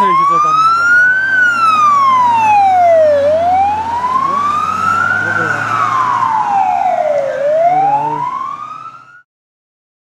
세일 기도단입니 다.